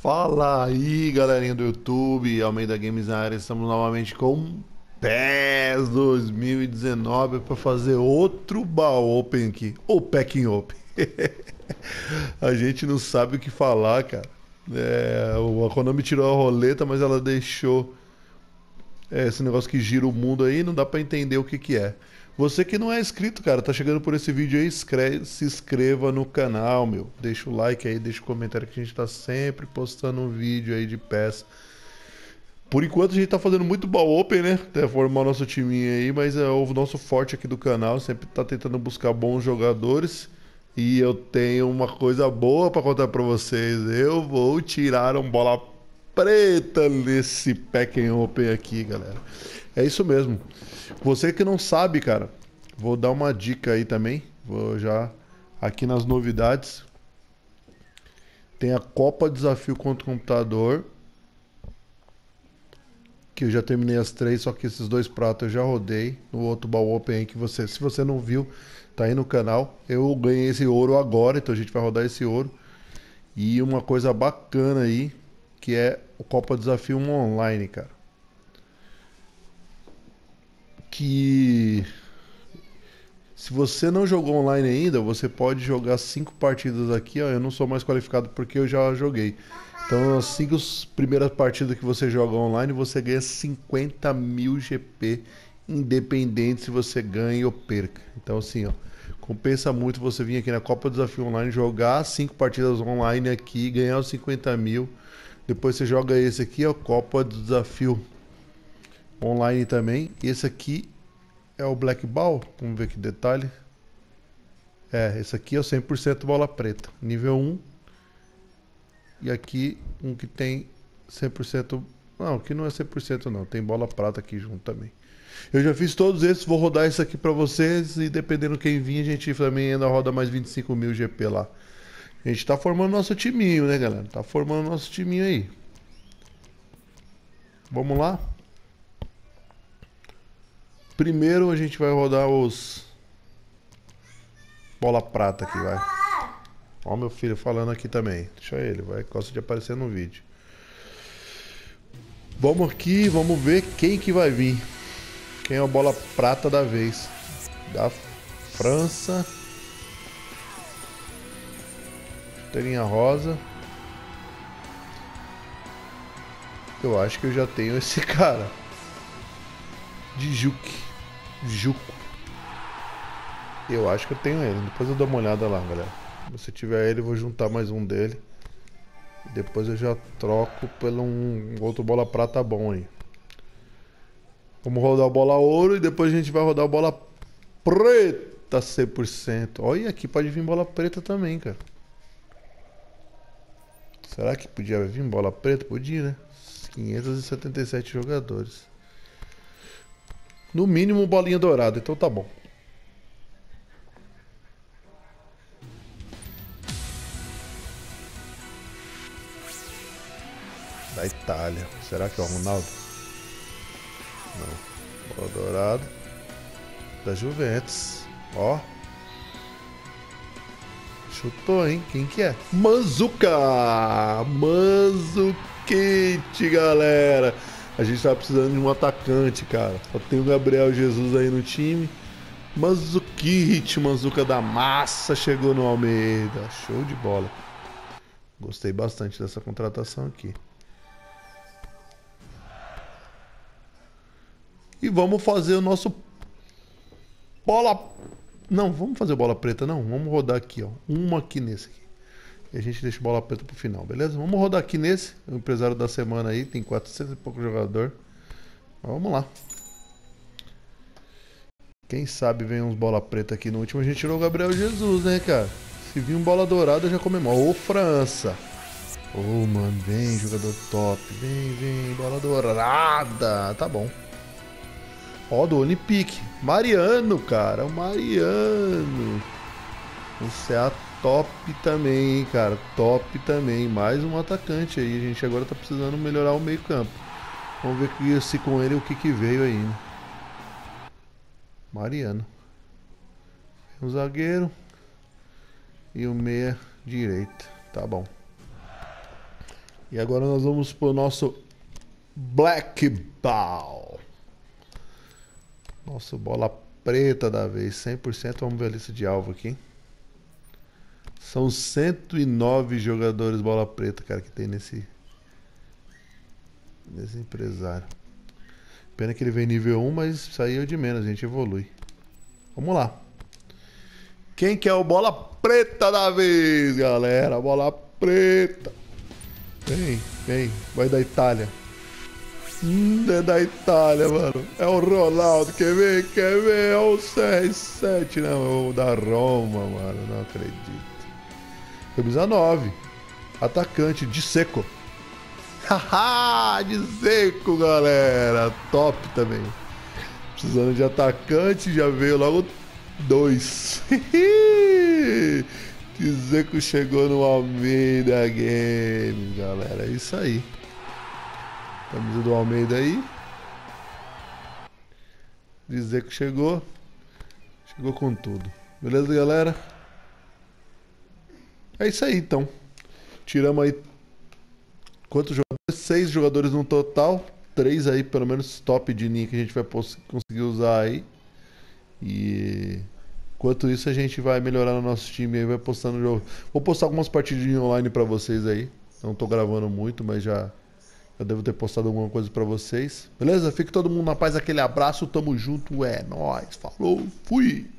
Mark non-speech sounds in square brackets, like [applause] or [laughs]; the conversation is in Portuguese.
Fala aí, galerinha do YouTube, Almeida Games na área. Estamos novamente com PES 2019 para fazer outro Baú Open aqui, ou Packing Open. [laughs] a gente não sabe o que falar, cara. É, a Konami tirou a roleta, mas ela deixou é, esse negócio que gira o mundo aí, não dá para entender o que que é. Você que não é inscrito, cara, tá chegando por esse vídeo aí, escreve, se inscreva no canal, meu. Deixa o like aí, deixa o comentário que a gente tá sempre postando um vídeo aí de peça. Por enquanto a gente tá fazendo muito ball open, né? Até formar o nosso timinho aí, mas é o nosso forte aqui do canal, sempre tá tentando buscar bons jogadores. E eu tenho uma coisa boa para contar para vocês. Eu vou tirar um bola preta nesse Pack Open aqui, galera. É isso mesmo. Você que não sabe, cara, vou dar uma dica aí também. Vou já aqui nas novidades. Tem a Copa Desafio contra o Computador. Que eu já terminei as três, só que esses dois pratos eu já rodei no outro Ball Open aí que você, se você não viu, tá aí no canal. Eu ganhei esse ouro agora, então a gente vai rodar esse ouro. E uma coisa bacana aí, que é o Copa Desafio Online, cara que se você não jogou online ainda, você pode jogar cinco partidas aqui. Ó, eu não sou mais qualificado porque eu já joguei. Então, as cinco primeiras partidas que você joga online, você ganha 50 mil GP, independente se você ganha ou perca. Então, assim, ó, compensa muito você vir aqui na Copa Desafio Online, jogar cinco partidas online aqui, ganhar os 50 mil. Depois você joga esse aqui, ó, Copa do Desafio online também. Esse aqui é o Black Ball. Vamos ver que detalhe. É, esse aqui é o 100% bola preta. Nível 1. E aqui um que tem 100%... Não, aqui não é 100% não. Tem bola prata aqui junto também. Eu já fiz todos esses, vou rodar isso aqui pra vocês e dependendo quem vir, a gente também ainda roda mais 25 mil GP lá. A gente tá formando nosso timinho, né, galera? Tá formando nosso timinho aí. Vamos lá? Primeiro a gente vai rodar os bola prata aqui, vai. Ó meu filho falando aqui também. Deixa ele, vai, gosta de aparecer no vídeo. Vamos aqui, vamos ver quem que vai vir. Quem é a bola prata da vez? Da França. Telinha rosa. Eu acho que eu já tenho esse [laughs] cara. De Juque. Juco. Eu acho que eu tenho ele. Depois eu dou uma olhada lá, galera. Se tiver ele, eu vou juntar mais um dele. Depois eu já troco pelo um outro bola prata bom aí. Vamos rodar o bola ouro e depois a gente vai rodar o bola preta 100%. Olha, aqui pode vir bola preta também, cara. Será que podia vir bola preta? Podia, né? 577 jogadores. No mínimo bolinha dourada, então tá bom. Da Itália. Será que é o Ronaldo? Não. Bola dourada. Da Juventus. Ó. Chutou, hein? Quem que é? Manzuca! Manzuquete, galera! A gente tava precisando de um atacante, cara. Só tem o Gabriel Jesus aí no time. Manzukic, Manzuca da Massa chegou no Almeida. Show de bola. Gostei bastante dessa contratação aqui. E vamos fazer o nosso bola. Não, vamos fazer bola preta, não. Vamos rodar aqui, ó. Uma aqui nesse aqui. E a gente deixa bola preta pro final, beleza? Vamos rodar aqui nesse, o empresário da semana aí, tem 400 e pouco jogador. Mas vamos lá. Quem sabe vem uns bola preta aqui no último. A gente tirou o Gabriel Jesus, né, cara? Se vir um bola dourada, já comemora. Ô, França! Ô, oh, mano, vem, jogador top. Vem, vem, bola dourada. Tá bom. Ó, do Olympique. Mariano, cara. O Mariano. O CA top também, hein, cara. Top também. Mais um atacante aí. A gente agora tá precisando melhorar o meio campo. Vamos ver que, se com ele o que, que veio aí, né? Mariano. Um zagueiro. E o meia direita. Tá bom. E agora nós vamos pro nosso Black Ball. Nossa, bola preta da vez, 100%. Vamos ver a lista de alvo aqui. São 109 jogadores bola preta, cara, que tem nesse nesse empresário. Pena que ele vem nível 1, mas saiu de menos, a gente evolui. Vamos lá. Quem que é o bola preta da vez, galera? Bola preta. Vem, vem. Vai da Itália. É da Itália, mano. É o Ronaldo. Quer ver? Quer ver? É o CR7, não. É o da Roma, mano. Não acredito. Camisa 9. Atacante de seco. [laughs] Haha, de seco, galera. Top também. Precisando de atacante, já veio logo dois. [laughs] Tizeco chegou no Almeida Game, galera. É isso aí. Camisa do Almeida aí. Tizeco chegou. Chegou com tudo. Beleza, galera? É isso aí, então. Tiramos aí quantos jogadores? Seis jogadores no total. Três aí, pelo menos, top de nick que a gente vai conseguir usar aí. E enquanto isso a gente vai melhorar no nosso time aí, vai postando jogo. Vou postar algumas partidinhas online para vocês aí. Não tô gravando muito, mas já eu devo ter postado alguma coisa para vocês. Beleza? Fique todo mundo na paz, aquele abraço, tamo junto, é nóis, falou, fui!